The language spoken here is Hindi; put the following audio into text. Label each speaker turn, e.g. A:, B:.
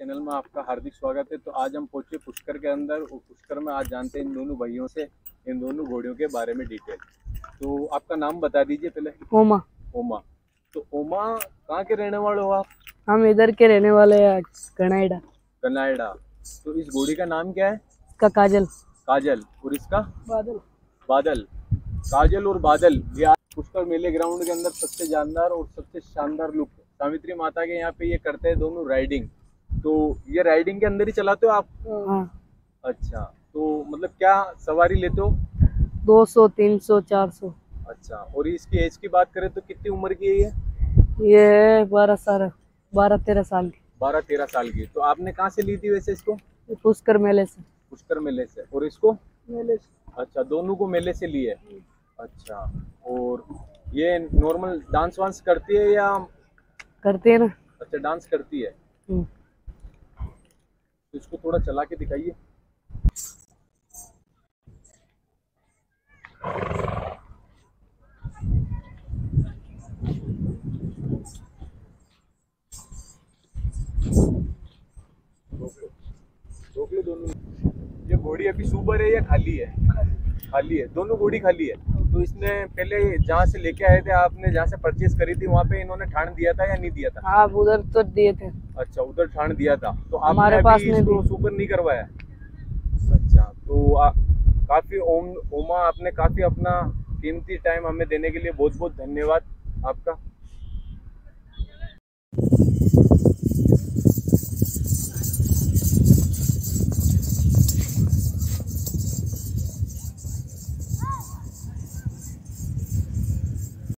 A: चैनल में आपका हार्दिक स्वागत है। तो आज हम पहुँचे पुष्कर के अंदर। और पुष्कर में आज जानते हैं इन दोनों भाइयों से इन दोनों घोड़ियों के बारे में डिटेल तो आपका नाम बता दीजिए पहले।
B: ओमा।
A: ओमा। तो ओमा कहाँ के रहने वाले हो आप?
B: हम इधर के रहने वाले हैं कनाडा
A: कनाडा तो इस घोड़ी का नाम क्या है?
B: इसका काजल।
A: काजल। और इसका?
B: बादल।
A: बादल। काजल और बादल ये आज पुष्कर मेले ग्राउंड के अंदर सबसे जानदार और सबसे शानदार लुक सावित्री माता के यहाँ पे ये करते हैं दोनों राइडिंग। तो ये राइडिंग के अंदर ही चलाते हो आप?
B: हाँ।
A: अच्छा तो मतलब क्या सवारी लेते हो?
B: दो सौ तीन सौ चार सौ।
A: अच्छा और इसकी एज की बात करें तो कितनी उम्र की है ये?
B: ये बारह साल बारह तेरह साल की।
A: बारह तेरह साल की। तो आपने कहाँ से ली थी वैसे इसको?
B: पुष्कर मेले से।
A: पुष्कर मेले से। और इसको?
B: मेले से।
A: अच्छा दोनों को मेले से लिए अच्छा और ये नॉर्मल डांस वांस करती है या
B: करते है ना।
A: अच्छा डांस करती है। इसको थोड़ा चला के दिखाइए। दोनों ये घोड़ी अभी सुबर है या खाली है? खाली है। दोनों घोड़ी खाली है। तो इसने पहले जहाँ से लेके आए थे आपने जहाँ से परचेज करी थी वहाँ पे इन्होंने ठाण दिया था या नहीं दिया था?
B: आप उधर तो दिए थे।
A: अच्छा उधर ठाण दिया था। तो आपने
B: हमारे पास
A: इसको सुपर नहीं करवाया? अच्छा तो आ, काफ़ी ओम ओमा आपने काफ़ी अपना कीमती टाइम हमें देने के लिए बहुत बहुत धन्यवाद आपका।